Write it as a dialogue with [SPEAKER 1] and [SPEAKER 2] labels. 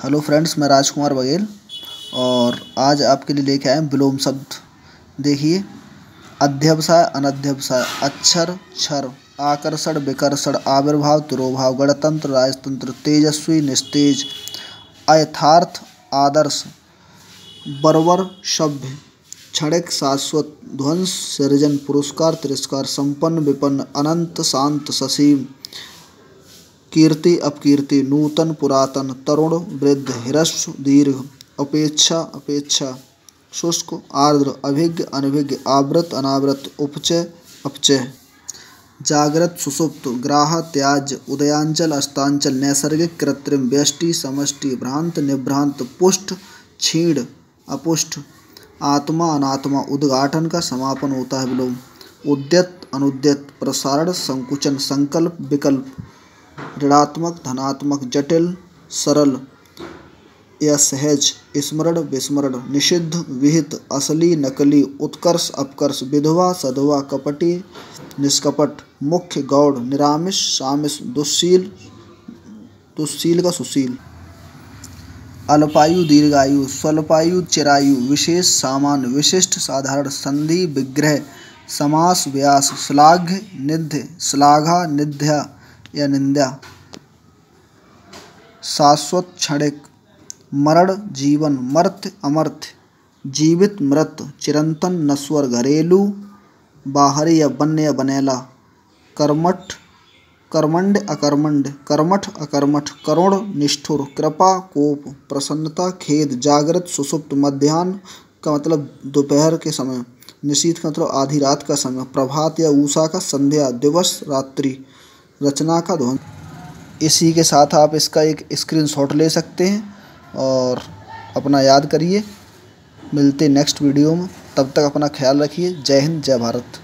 [SPEAKER 1] Hello friends, मैं राजकुमार बघेल और आज आपके लिए लेके आए विलोम शब्द। देखिए, अध्यवसाय, अनध्यवसाय, अक्षर, क्षर, आकर्षण, विकर्षण, आविर्भाव तिरोभाव गणतंत्र, राजतंत्र, तेजस्वी, निस्तेज, अयथार्थ, आदर्श, बरवर सभ्य क्षणिक, शाश्वत, ध्वंस, सृजन, पुरस्कार, तिरस्कार, संपन्न, विपन्न, अनंत, शांत, ससीम कीर्ति अपकीर्ति नूतन पुरातन तरुण वृद्ध हिरस्व दीर्घ अपेक्षा अपेक्षा शुष्क आर्द्र अभिज्ञ अनभिज्ञ आवृत अनावृत उपचय अपचय। जागृत सुसुप्त ग्राह त्याज उदयांचल अस्तांचल नैसर्गिक कृत्रिम व्यष्टि समष्टि भ्रांत निभ्रांत पुष्ट क्षीण अपुष्ट। आत्मा अनात्मा उद्घाटन का समापन होता है विलोम। उद्यत अनुद्यत प्रसारण संकुचन संकल्प विकल्प। ऋणात्मक, धनात्मक, जटिल, सरल, या सहज, स्मरण, विस्मरण, निषिद्ध, विहित, असली, नकली, उत्कर्ष, अपकर्ष, विधवा, सधवा, कपटी, निष्कपट, मुख्य, गौड़, निरामिष, सामिष दुशील दुशील का सुशील। अल्पायु, दीर्घायु, स्वल्पायु, चिरायु, विशेष, सामान्य, विशिष्ट, साधारण, संधि, विग्रह, समास, व्यास, श्लाघ्य, निध्य, श्लाघा, निध्या या निंदा शाश्वत क्षणिक मरण जीवन मर्त्य अमर्थ, जीवित मृत चिरंतन नश्वर घरेलू बाहरी या बन्य या बनेला, कर्मठ कर्मंड अकर्मंड कर्मठ अकर्मठ करुण निष्ठुर, कृपा कोप, प्रसन्नता खेद, जागृत सुसुप्त मध्यान्ह का मतलब दोपहर के समय निशीत का मतलब आधी रात का समय, प्रभात या ऊषा का संध्या, दिवस, रात्रि। रचना का ध्वन इसी के साथ आप इसका एक स्क्रीनशॉट ले सकते हैं और अपना याद करिए। मिलते नेक्स्ट वीडियो में। तब तक अपना ख्याल रखिए। जय हिंद, जय भारत।